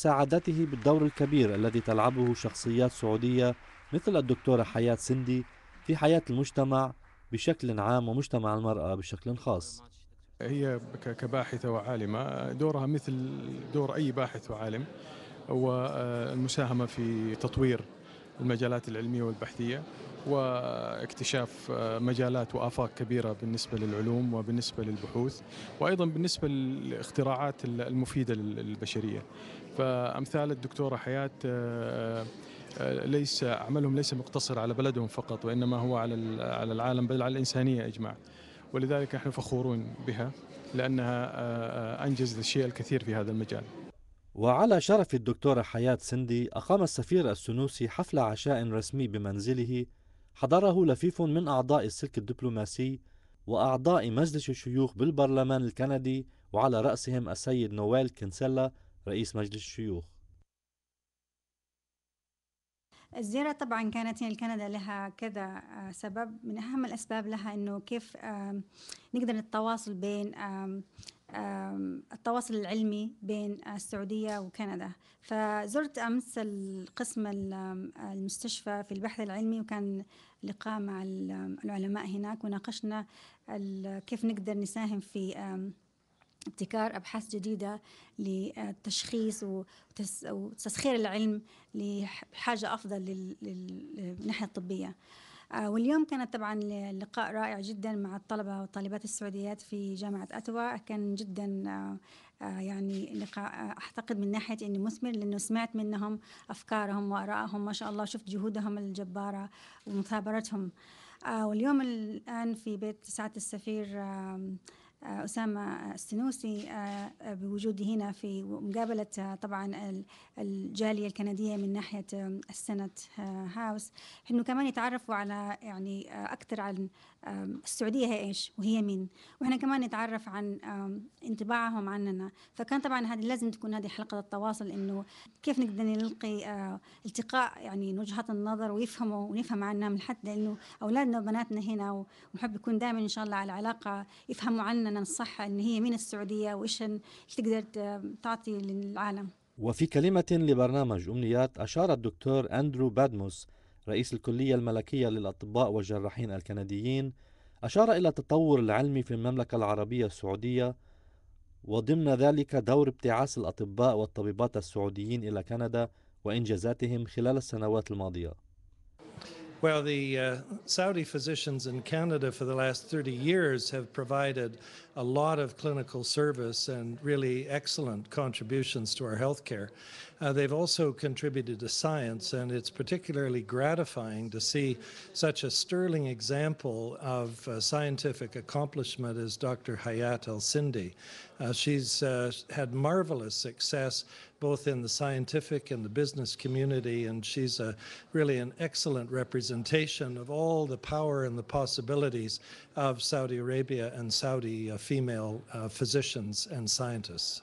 سعادته بالدور الكبير الذي تلعبه شخصيات سعودية مثل الدكتورة حياة سندي في حياة المجتمع بشكل عام ومجتمع المرأة بشكل خاص. هي كباحثة وعالمة. دورها مثل دور أي باحث وعالم والمساهمة في تطوير المجالات العلمية والبحثية. واكتشاف مجالات وآفاق كبيرة بالنسبة للعلوم وبالنسبة للبحوث وأيضا بالنسبة للاختراعات المفيدة للبشرية. فأمثال الدكتورة حياة ليس عملهم ليس مقتصر على بلدهم فقط وإنما هو على على العالم بل على الإنسانية إجماع ولذلك نحن فخورون بها لأنها أنجزت الشيء الكثير في هذا المجال. وعلى شرف الدكتورة حياة سندي أقام السفير السنوسي حفل عشاء رسمي بمنزله حضره لفيف من أعضاء السلك الدبلوماسي وأعضاء مجلس الشيوخ بالبرلمان الكندي وعلى رأسهم السيد نويل كنسيلا رئيس مجلس الشيوخ. الزيارة طبعا كانت هنا لكندا لها كذا سبب. من أهم الأسباب لها إنه كيف نقدر نتواصل بين التواصل العلمي بين السعودية وكندا. فزرت أمس القسم المستشفى في البحث العلمي وكان لقاء مع العلماء هناك وناقشنا كيف نقدر نساهم في ابتكار أبحاث جديدة للتشخيص وتسخير العلم لحاجة أفضل للناحية الطبية. واليوم كانت طبعا لقاء رائع جدا مع الطلبة والطالبات السعوديات في جامعة أتوا. كان جدا يعني لقاء أعتقد من ناحية إنه مثمر لأنه سمعت منهم أفكارهم وآرائهم ما شاء الله شفت جهودهم الجبارة ومثابرتهم. واليوم الآن في بيت سعادة السفير أسامة السنوسي بوجودي هنا في مقابلة طبعا الجالية الكندية من ناحية السنت هاوس. إنه كمان يتعرفوا على يعني أكثر عن السعودية هي إيش؟ وهي مين؟ وإحنا كمان نتعرف عن انطباعهم عننا. فكان طبعا هذه لازم تكون هذه حلقة التواصل إنه كيف نقدر نلقي التقاء يعني وجهات النظر ويفهموا ونفهم عنا من حد لأنه أولادنا وبناتنا هنا ونحب يكون دائما إن شاء الله على علاقة يفهموا عننا الصح إن هي مين السعودية وإيش تقدر تعطي للعالم. وفي كلمة لبرنامج أمنيات أشار الدكتور أندرو بادموس رئيس الكلية الملكية للأطباء والجراحين الكنديين أشار إلى التطور العلمي في المملكة العربية السعودية وضمن ذلك دور ابتعاث الأطباء والطبيبات السعوديين إلى كندا وإنجازاتهم خلال السنوات الماضية. Well, the uh, Saudi physicians in Canada for the last 30 years have provided a lot of clinical service and really excellent contributions to our healthcare. Uh, they've also contributed to science, and it's particularly gratifying to see such a sterling example of uh, scientific accomplishment as Dr. Hayat Al Sindi. Uh, she's uh, had marvelous success both in the scientific and the business community, and she's a, really an excellent representation of all the power and the possibilities of Saudi Arabia and Saudi uh, female uh, physicians and scientists.